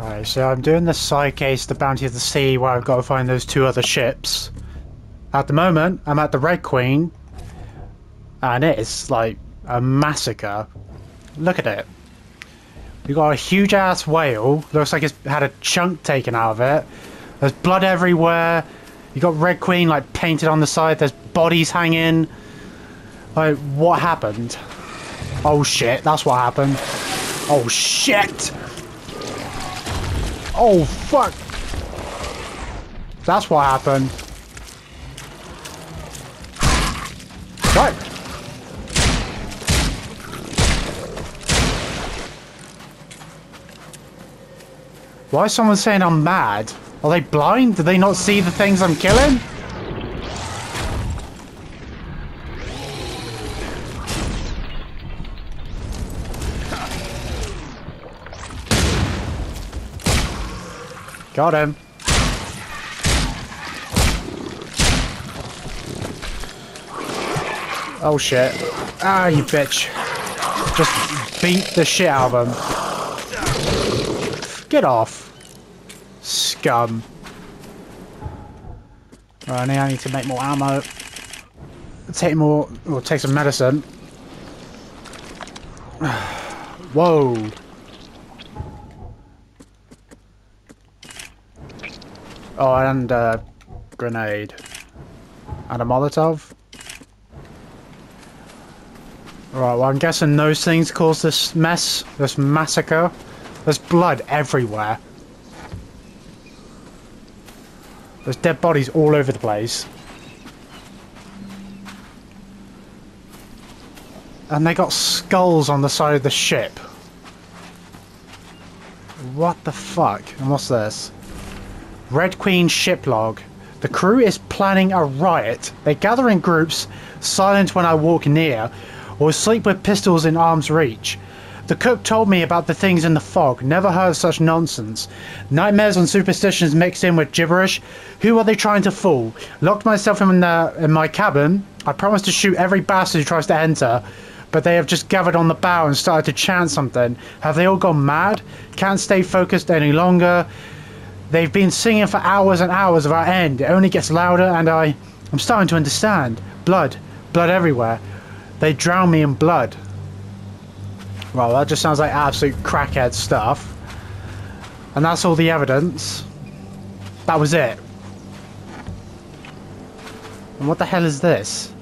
Right, so I'm doing the side case, the Bounty of the Sea, where I've got to find those two other ships. At the moment, I'm at the Red Queen, and it is like a massacre. Look at it. We've got a huge ass whale, looks like it's had a chunk taken out of it. There's blood everywhere. You got Red Queen like painted on the side, there's bodies hanging. Like, what happened? Oh shit, that's what happened. Oh shit! Oh, fuck! That's what happened. What? Why is someone saying I'm mad? Are they blind? Do they not see the things I'm killing? Got him. Oh shit. Ah, you bitch. Just beat the shit out of him. Get off. Scum. Right, now I need to make more ammo. Take more, or take some medicine. Whoa. Oh, and a grenade. And a Molotov. Right, well I'm guessing those things caused this mess, this massacre. There's blood everywhere. There's dead bodies all over the place. And they got skulls on the side of the ship. What the fuck? And what's this? Red Queen ship log. The crew is planning a riot. They gather in groups, silent when I walk near, or sleep with pistols in arm's reach. The cook told me about the things in the fog. Never heard such nonsense. Nightmares and superstitions mixed in with gibberish. Who are they trying to fool? Locked myself in, the, in my cabin. I promised to shoot every bastard who tries to enter. But they have just gathered on the bow and started to chant something. Have they all gone mad? Can't stay focused any longer. They've been singing for hours and hours without end. It only gets louder and I... I'm starting to understand. Blood. Blood everywhere. They drown me in blood. Well, that just sounds like absolute crackhead stuff. And that's all the evidence. That was it. And what the hell is this?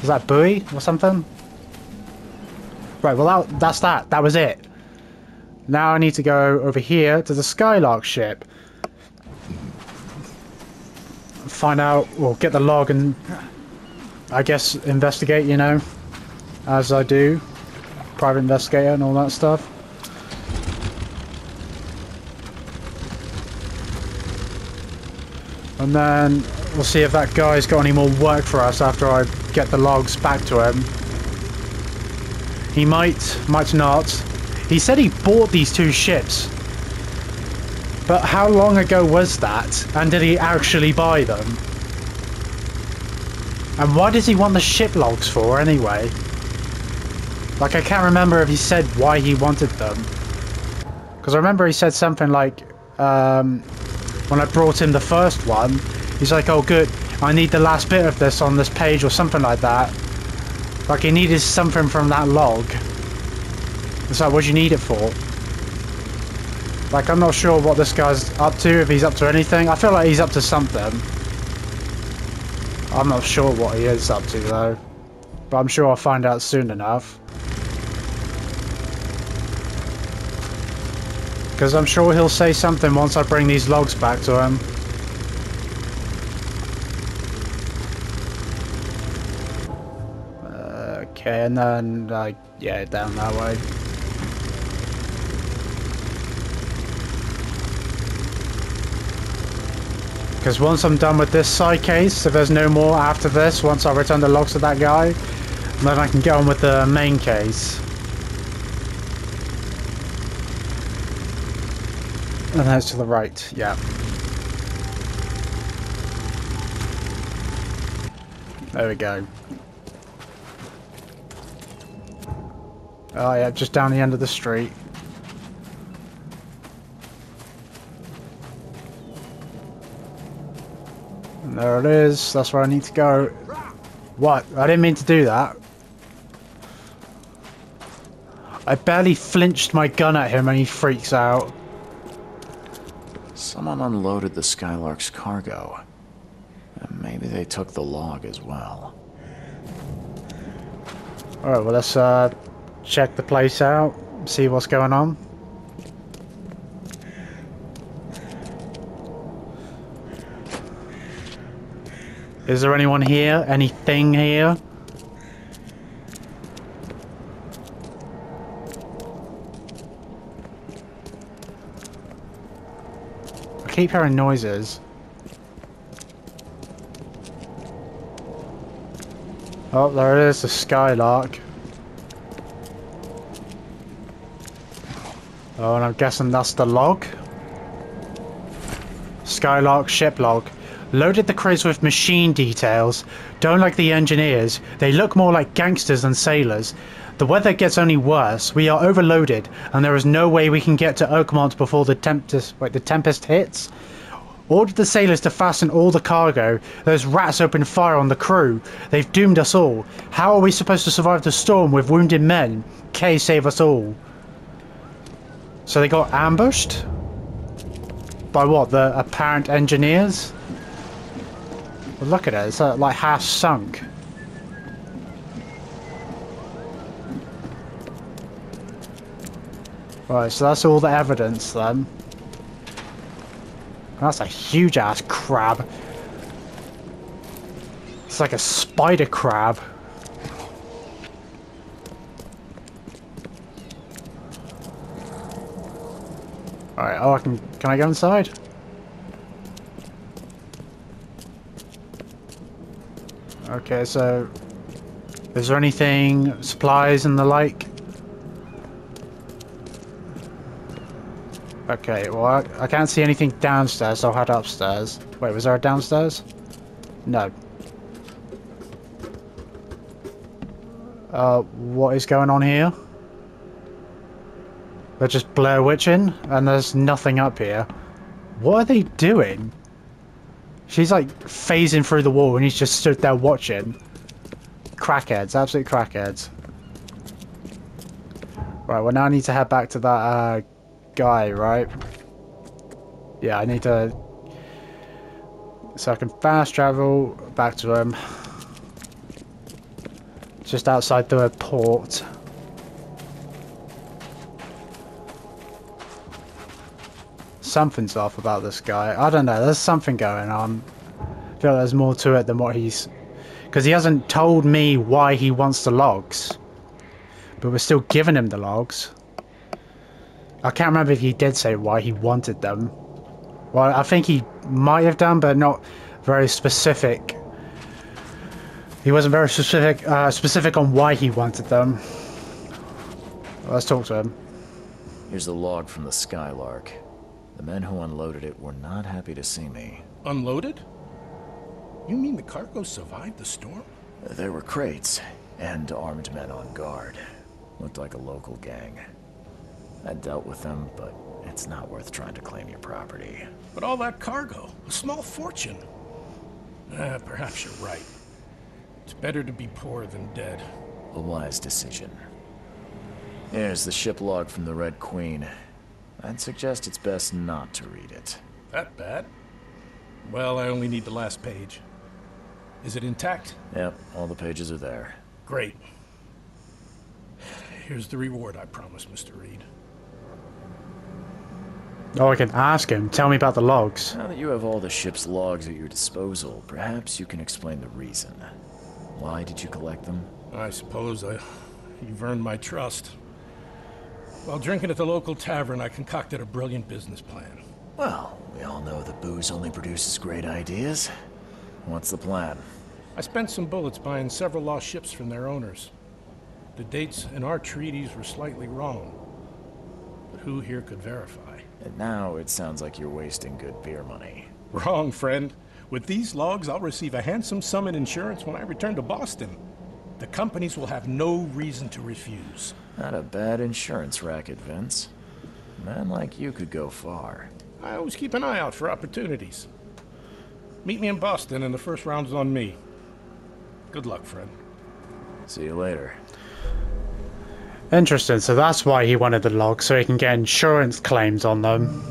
Is that buoy or something? Right, well that, that's that. That was it. Now I need to go over here to the Skylark ship. Find out, or get the log and I guess investigate, you know, as I do. Private investigator and all that stuff. And then we'll see if that guy's got any more work for us after I get the logs back to him. He might, might not. He said he bought these two ships. But how long ago was that? And did he actually buy them? And why does he want the ship logs for anyway? Like I can't remember if he said why he wanted them. Because I remember he said something like, um, when I brought him the first one, he's like, oh good, I need the last bit of this on this page or something like that. Like he needed something from that log. It's like, what do you need it for? Like, I'm not sure what this guy's up to, if he's up to anything. I feel like he's up to something. I'm not sure what he is up to, though. But I'm sure I'll find out soon enough. Because I'm sure he'll say something once I bring these logs back to him. Okay, and then, uh, yeah, down that way. Because once I'm done with this side case, if there's no more after this, once I return the logs to that guy, then I can get on with the main case. And that's to the right, yeah. There we go. Oh yeah, just down the end of the street. There it is. That's where I need to go. What? I didn't mean to do that. I barely flinched my gun at him and he freaks out. Someone unloaded the Skylark's cargo. And maybe they took the log as well. Alright, well let's uh, check the place out, see what's going on. Is there anyone here? Anything here? I keep hearing noises. Oh, there it is, the Skylark. Oh, and I'm guessing that's the log. Skylark ship log. Loaded the crates with machine details. Don't like the engineers. They look more like gangsters than sailors. The weather gets only worse. We are overloaded, and there is no way we can get to Oakmont before the tempest. Wait, the tempest hits. Ordered the sailors to fasten all the cargo. Those rats opened fire on the crew. They've doomed us all. How are we supposed to survive the storm with wounded men? K save us all. So they got ambushed? By what? The apparent engineers? Look at it. It's uh, like half sunk. Right, so that's all the evidence then. That's a huge ass crab. It's like a spider crab. Alright, oh I can can I go inside? Okay, so is there anything supplies and the like? Okay, well, I, I, can't see anything downstairs, so I'll head upstairs. Wait, was there a downstairs? No. Uh, what is going on here? They're just Blair Witching, and there's nothing up here. What are they doing? She's like phasing through the wall, and he's just stood there watching. Crackheads, absolute crackheads. Right, well now I need to head back to that uh, guy, right? Yeah, I need to... So I can fast travel back to him. Just outside the port. Something's off about this guy. I don't know, there's something going on. I feel like there's more to it than what he's... Because he hasn't told me why he wants the logs. But we're still giving him the logs. I can't remember if he did say why he wanted them. Well, I think he might have done, but not very specific. He wasn't very specific uh, specific on why he wanted them. Let's talk to him. Here's the log from the Skylark. The men who unloaded it were not happy to see me. Unloaded? You mean the cargo survived the storm? There were crates, and armed men on guard. Looked like a local gang. I dealt with them, but it's not worth trying to claim your property. But all that cargo, a small fortune. Eh, perhaps you're right. It's better to be poor than dead. A wise decision. Here's the ship log from the Red Queen. I'd suggest it's best not to read it. That bad? Well, I only need the last page. Is it intact? Yep, all the pages are there. Great. Here's the reward I promised, Mr. Reed. Oh, I can ask him. Tell me about the logs. Now that you have all the ship's logs at your disposal, perhaps you can explain the reason. Why did you collect them? I suppose I, you've earned my trust. While drinking at the local tavern, I concocted a brilliant business plan. Well, we all know that booze only produces great ideas. What's the plan? I spent some bullets buying several lost ships from their owners. The dates in our treaties were slightly wrong. But who here could verify? And now it sounds like you're wasting good beer money. Wrong, friend. With these logs, I'll receive a handsome sum in insurance when I return to Boston. The companies will have no reason to refuse. Not a bad insurance racket, Vince. A man like you could go far. I always keep an eye out for opportunities. Meet me in Boston, and the first round's on me. Good luck, friend. See you later. Interesting, so that's why he wanted the log, so he can get insurance claims on them.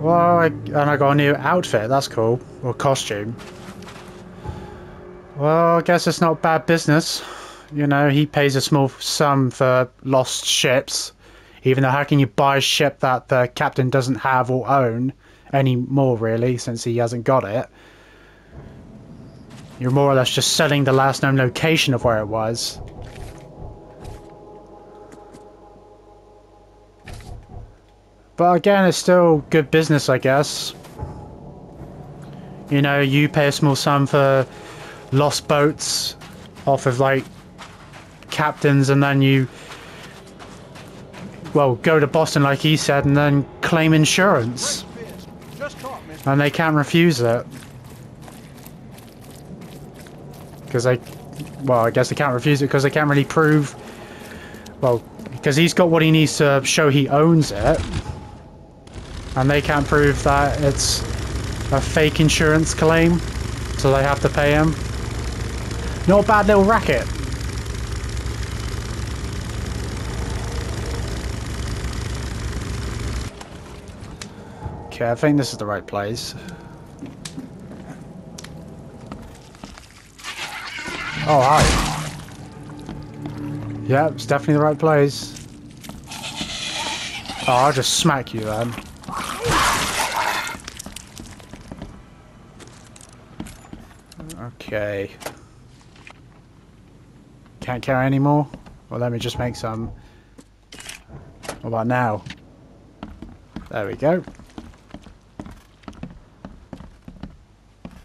Well, I, and I got a new outfit, that's cool. Or costume. Well, I guess it's not bad business. You know, he pays a small sum for lost ships. Even though how can you buy a ship that the captain doesn't have or own anymore, really, since he hasn't got it? You're more or less just selling the last known location of where it was. But again, it's still good business, I guess. You know, you pay a small sum for lost boats off of like captains, and then you, well, go to Boston, like he said, and then claim insurance. And they can't refuse it. Because they, well, I guess they can't refuse it because they can't really prove, well, because he's got what he needs to show he owns it and they can't prove that it's a fake insurance claim, so they have to pay him. Not a bad little racket. Okay, I think this is the right place. Oh, hi. Yeah, it's definitely the right place. Oh, I'll just smack you then. Okay. Can't carry anymore? Well, let me just make some. What about now? There we go.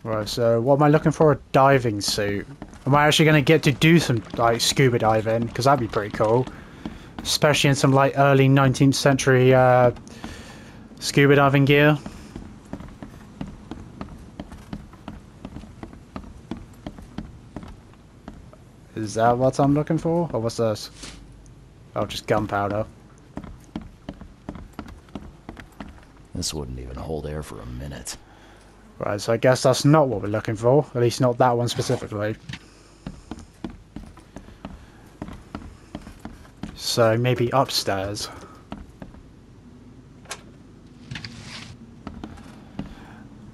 Right, so what am I looking for? A diving suit. Am I actually going to get to do some like scuba diving? Because that'd be pretty cool. Especially in some like early 19th century uh, scuba diving gear. Is that what I'm looking for? Or what's this? Oh, just gunpowder. This wouldn't even hold air for a minute. Right, so I guess that's not what we're looking for. At least not that one specifically. So maybe upstairs.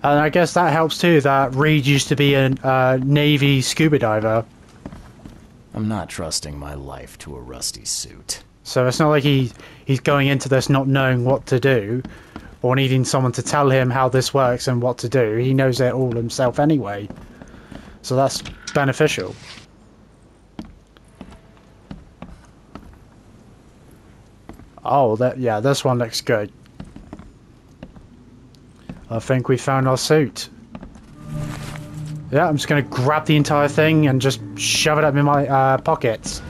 And I guess that helps too, that Reed used to be a uh, Navy scuba diver. I'm not trusting my life to a rusty suit. So it's not like he he's going into this not knowing what to do or needing someone to tell him how this works and what to do. He knows it all himself anyway. So that's beneficial. Oh, that yeah, this one looks good. I think we found our suit. Yeah, I'm just going to grab the entire thing and just shove it up in my uh, pockets.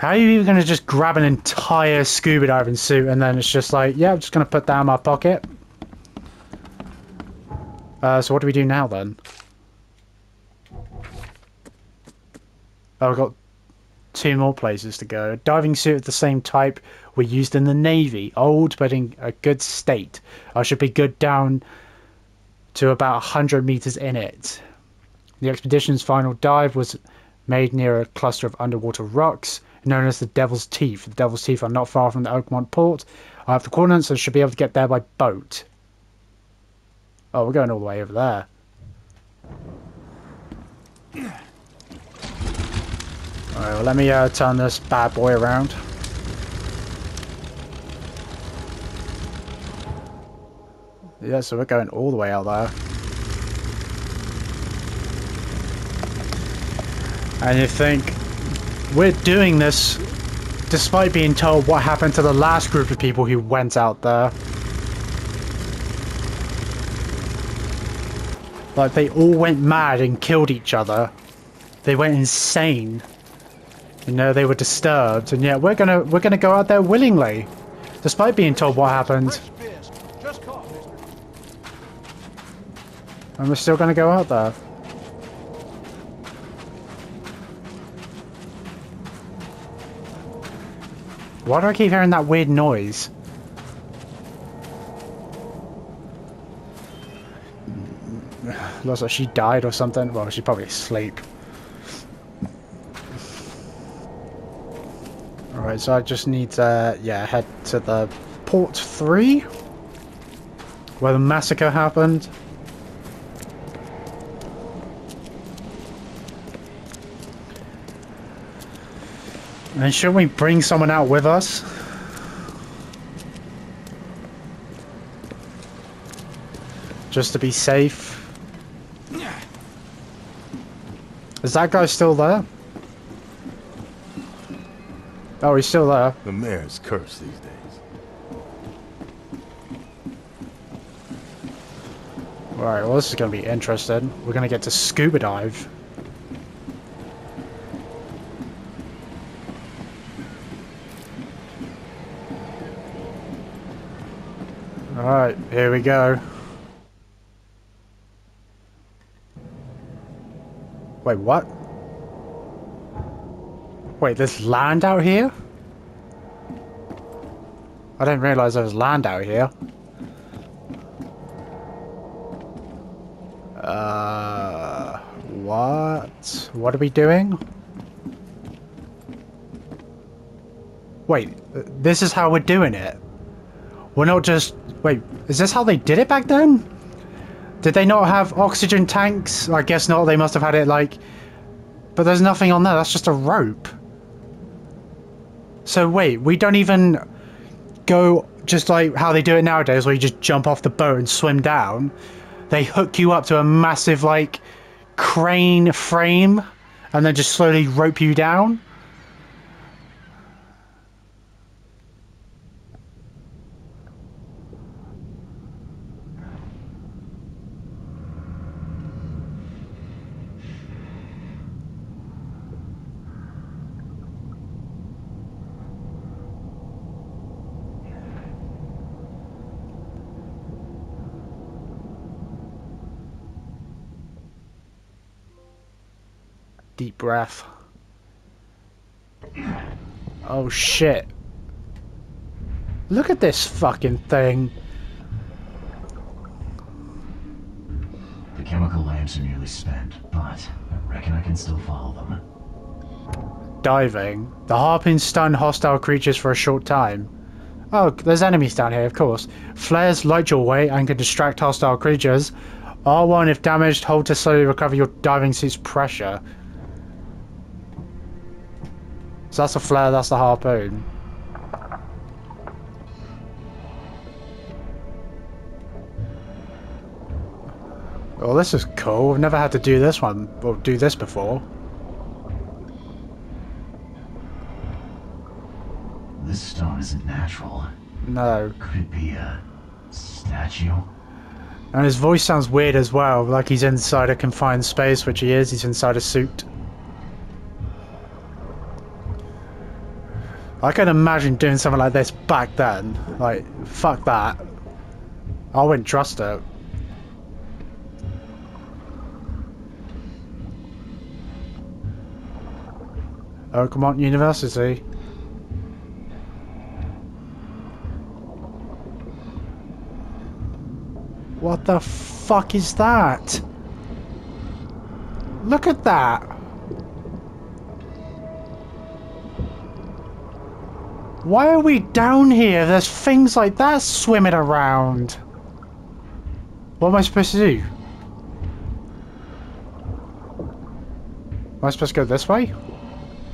How are you even going to just grab an entire scuba diving suit and then it's just like, yeah, I'm just going to put that in my pocket? Uh, so what do we do now then? Oh, I've got two more places to go. A diving suit of the same type were used in the Navy. Old, but in a good state. I should be good down to about 100 meters in it. The expedition's final dive was made near a cluster of underwater rocks known as the Devil's Teeth. The Devil's Teeth are not far from the Oakmont port. I have the coordinates and should be able to get there by boat. Oh, we're going all the way over there. Alright, well let me uh, turn this bad boy around. Yeah, so we're going all the way out there. And you think, we're doing this despite being told what happened to the last group of people who went out there. Like, they all went mad and killed each other. They went insane. You know, they were disturbed, and yet we're gonna we're gonna go out there willingly, despite being told what happened. And we're still gonna go out there. Why do I keep hearing that weird noise? Looks like she died or something. Well, she's probably asleep. Alright, so I just need to, yeah, head to the port 3 where the massacre happened. And should we bring someone out with us? Just to be safe. Is that guy still there? Oh, he's still there. The mayor's cursed these days. Alright, well this is going to be interesting. We're going to get to scuba dive. Alright, here we go. Wait, what? Wait, there's land out here? I didn't realize there was land out here. Uh, what? What are we doing? Wait, this is how we're doing it. We're not just... Wait, is this how they did it back then? Did they not have oxygen tanks? I guess not. They must have had it like... But there's nothing on there. That's just a rope. So wait, we don't even go just like how they do it nowadays where you just jump off the boat and swim down. They hook you up to a massive like crane frame and then just slowly rope you down. Breath. Oh shit. Look at this fucking thing. The chemical lamps are nearly spent, but I reckon I can still follow them. Diving. The harpoons stun hostile creatures for a short time. Oh, there's enemies down here, of course. Flares light your way and can distract hostile creatures. R1 if damaged, hold to slowly recover your diving suit's pressure. So that's a flare, that's a harpoon. Well, this is cool. I've never had to do this one, or do this before. This stone isn't natural. No. Could it be a statue? And his voice sounds weird as well, like he's inside a confined space, which he is. He's inside a suit. I can imagine doing something like this back then. Like, fuck that. I wouldn't trust it. Oh, Oakmont University. What the fuck is that? Look at that. Why are we down here? There's things like that swimming around. What am I supposed to do? Am I supposed to go this way?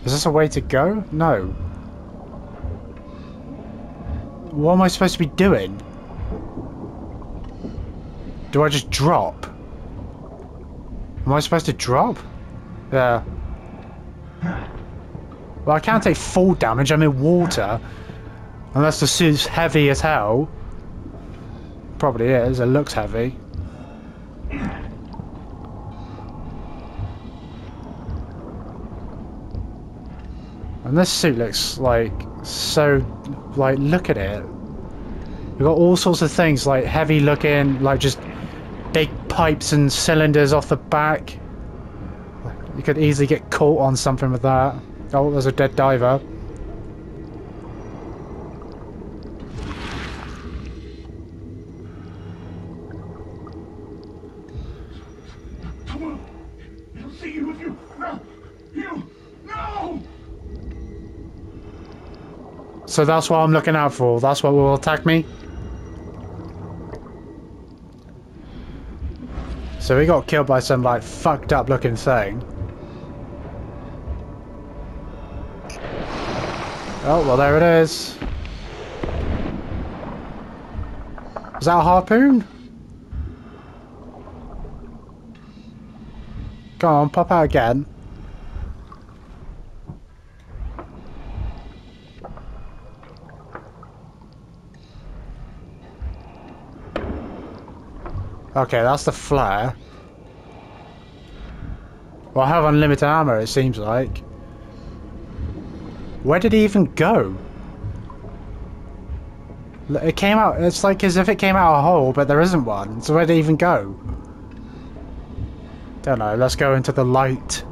Is this a way to go? No. What am I supposed to be doing? Do I just drop? Am I supposed to drop? Yeah. Well, I can't take full damage. I'm in water. Unless the suit's heavy as hell. Probably is. It looks heavy. And this suit looks like so, like, look at it. We've got all sorts of things, like heavy looking, like just big pipes and cylinders off the back. You could easily get caught on something with that. Oh, there's a dead diver. So that's what I'm looking out for. That's what will attack me. So we got killed by some like fucked up looking thing. Oh, well there it is. Is that a harpoon? Go on, pop out again. Okay, that's the flare. Well, I have unlimited ammo, it seems like. Where did he even go? It came out, it's like as if it came out a hole, but there isn't one. So where did it even go? Don't know, let's go into the light.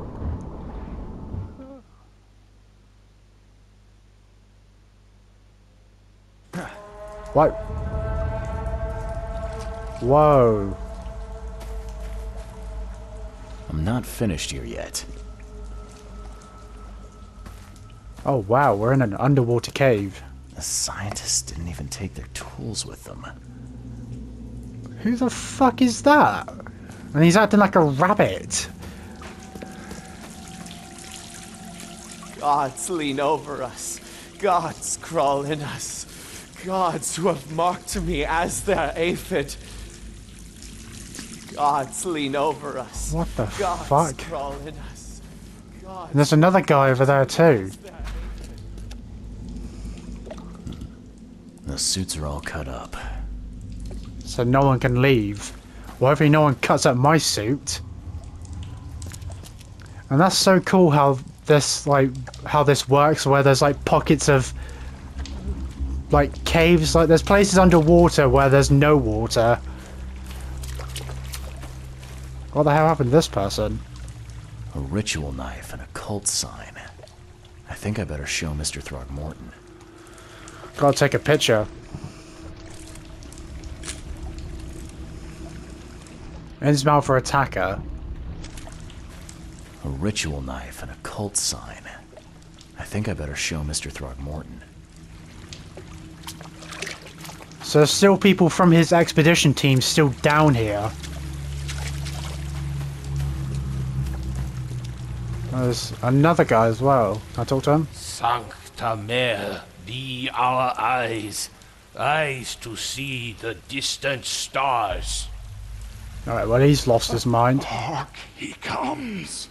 What? Whoa. I'm not finished here yet. Oh wow, we're in an underwater cave. The scientists didn't even take their tools with them. Who the fuck is that? And he's acting like a rabbit. Gods lean over us. Gods crawl in us. Gods who have marked me as their aphid. Gods lean over us. What the Gods fuck? crawl in us. Gods And there's another guy over there too. The suits are all cut up. So no one can leave. Well, hopefully no one cuts up my suit. And that's so cool how this like how this works where there's like pockets of like caves like there's places underwater where there's no water. What the hell happened to this person? A ritual knife and a cult sign. I think I better show Mr. Throgmorton. Gotta take a picture. In his mouth for attacker. A ritual knife and a cult sign. I think I better show Mr. Throgmorton. So there's still people from his expedition team still down here. There's another guy as well. Can I talk to him? Sancta Mare, be our eyes, eyes to see the distant stars. Alright, well he's lost his mind. Hark, he comes!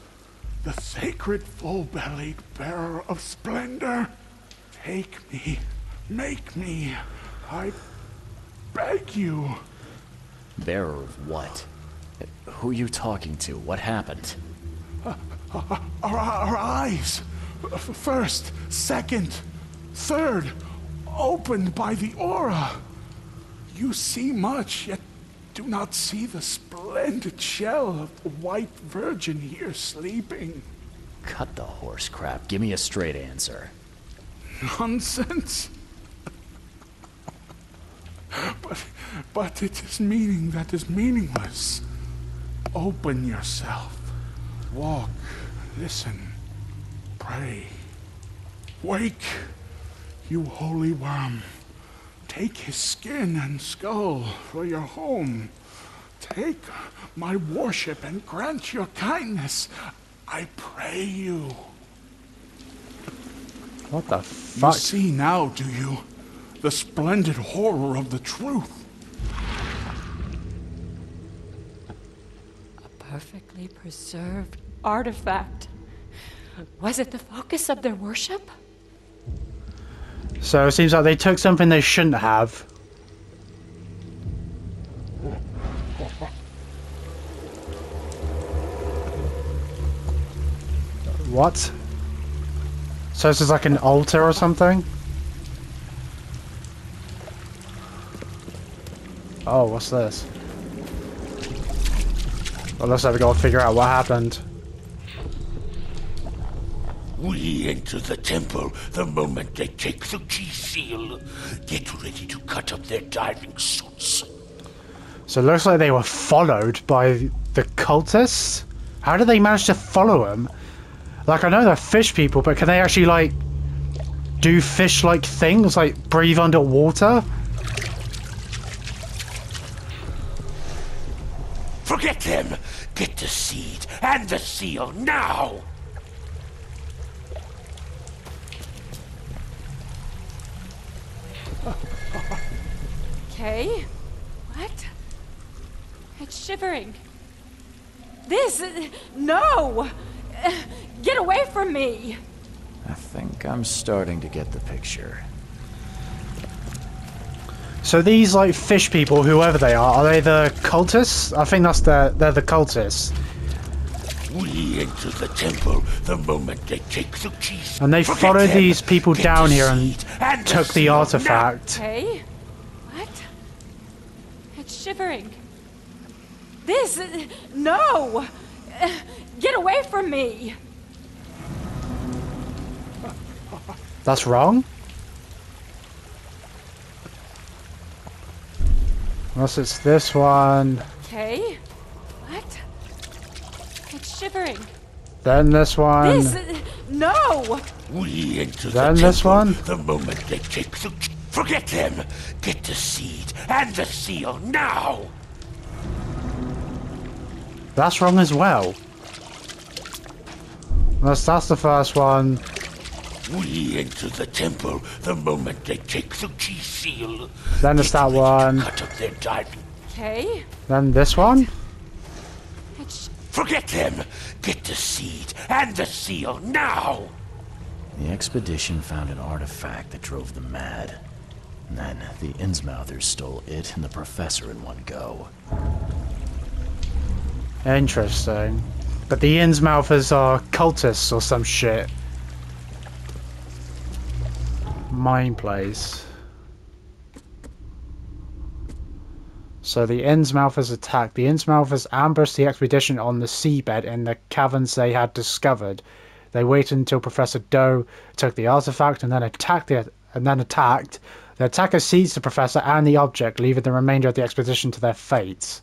The sacred full-bellied bearer of splendor. Take me, make me, I beg you. Bearer of what? Who are you talking to? What happened? Our, our eyes, f- first, second, third, opened by the aura. You see much, yet do not see the splendid shell of the white virgin here sleeping. Cut the horse crap. Give me a straight answer. Nonsense. but, but it is meaning that is meaningless. Open yourself. Walk, listen, pray. Wake, you holy worm. Take his skin and skull for your home. Take my worship and grant your kindness. I pray you. What the fuck? You see now, do you? The splendid horror of the truth. A perfectly preserved artifact. Was it the focus of their worship? So it seems like they took something they shouldn't have. What? So this is like an altar or something? Oh, what's this? Well, let's have a go figure out what happened. We enter the temple the moment they take the key seal. Get ready to cut up their diving suits. So it looks like they were followed by the cultists. How did they manage to follow them? Like I know they're fish people, but can they actually like do fish-like things, like breathe underwater. Forget them! Get the seed and the seal now! Okay. What? It's shivering. This. Uh, no! Uh, get away from me! I think I'm starting to get the picture. So these like fish people, whoever they are, are they the cultists? I think that's the they're the cultists, We enter the temple the moment they take the keys. and they Forget followed them. these people Get down the here and and took the seal now. artifact. Okay. What? It's shivering. This. Uh, no! Uh, get away from me! That's wrong. Unless it's this one, Okay. What? It's shivering. then this one, This. Uh, no! We enter Then the this one? the moment they take the key. Forget them! Get the seed and the seal now! that's wrong as well. Unless that's the first one. We enter the temple the moment they take the key seal. Then it's that one. Cut up their diamond. Okay. Then this one. It's. Forget them! Get the seed and the seal now! The expedition found an artifact that drove them mad. Then the Innsmouthers stole it and the professor in one go. Interesting. But the Innsmouthers are cultists or some shit. Mine place. So the Innsmouthers attacked. The Innsmouthers ambushed the expedition on the seabed in the caverns they had discovered. They waited until Professor Doe took the artifact and then attacked the and then attacked. The attacker seized the professor and the object, leaving the remainder of the expedition to their fates.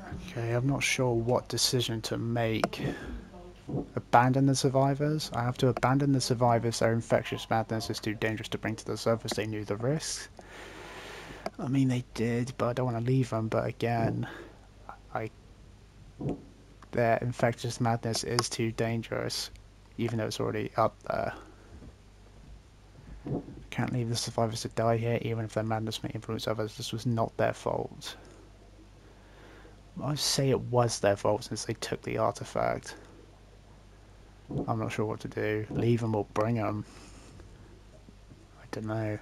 Okay, I'm not sure what decision to make. Abandon the survivors? I have to abandon the survivors. Their infectious madness is too dangerous to bring to the surface. They knew the risks. I mean, they did, but I don't want to leave them. But again, I their infectious madness is too dangerous, even though it's already up there. Can't leave the survivors to die here, even if their madness may influence others. This was not their fault. I say it was their fault since they took the artifact. I'm not sure what to do. Leave them or bring them. I don't know.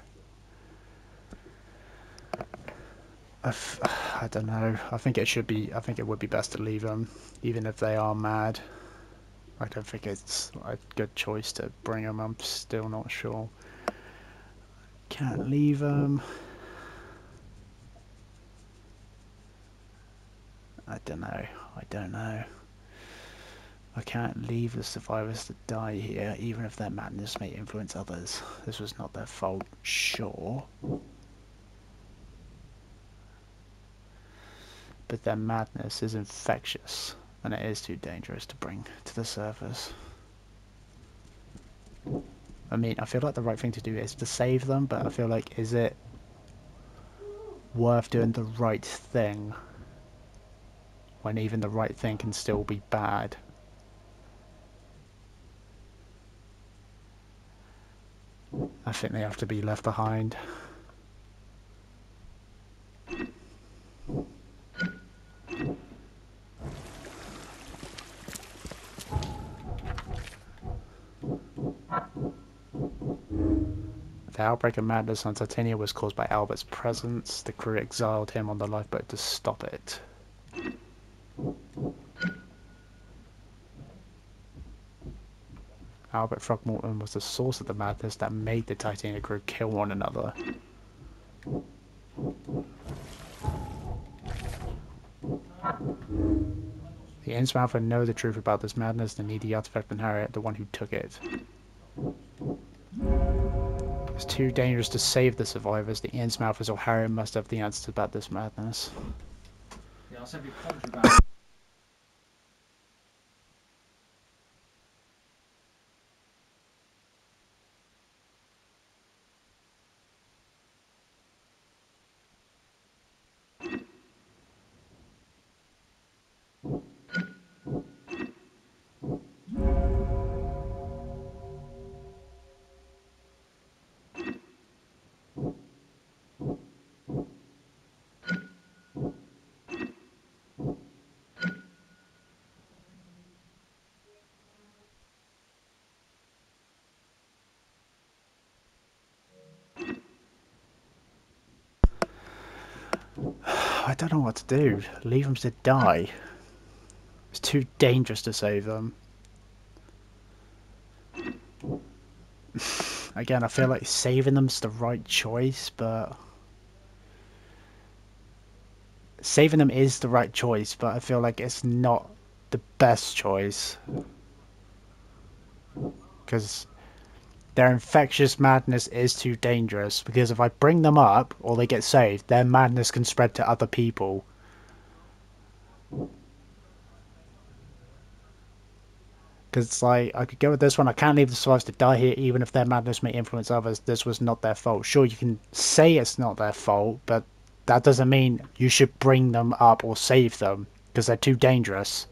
I don't know. I think it should be. I think it would be best to leave them, even if they are mad. I don't think it's a good choice to bring them. I'm still not sure. Can't leave them. I don't know. I don't know. I can't leave the survivors to die here, even if their madness may influence others. This was not their fault, sure. But their madness is infectious, and it is too dangerous to bring to the surface. I mean, I feel like the right thing to do is to save them, but I feel like, is it worth doing the right thing when even the right thing can still be bad? I think they have to be left behind. The outbreak of madness on Titania was caused by Albert's presence. The crew exiled him on the lifeboat to stop it. Albert Throckmorton was the source of the madness that made the Titanic crew kill one another. The Innsmouth know the truth about this madness, they need the artifact and Harriet, the one who took it. It's too dangerous to save the survivors. The Innsmouthers or Harriet must have the answers about this madness. I'll send you contraband. I don't know what to do. Leave them to die. It's too dangerous to save them. Again, I feel like saving them's the right choice, but saving them is the right choice, but I feel like it's not the best choice. Because their infectious madness is too dangerous because if I bring them up or they get saved, their madness can spread to other people. Because it's like, I could go with this one, I can't leave the survivors to die here even if their madness may influence others. This was not their fault. Sure, you can say it's not their fault, but that doesn't mean you should bring them up or save them because they're too dangerous.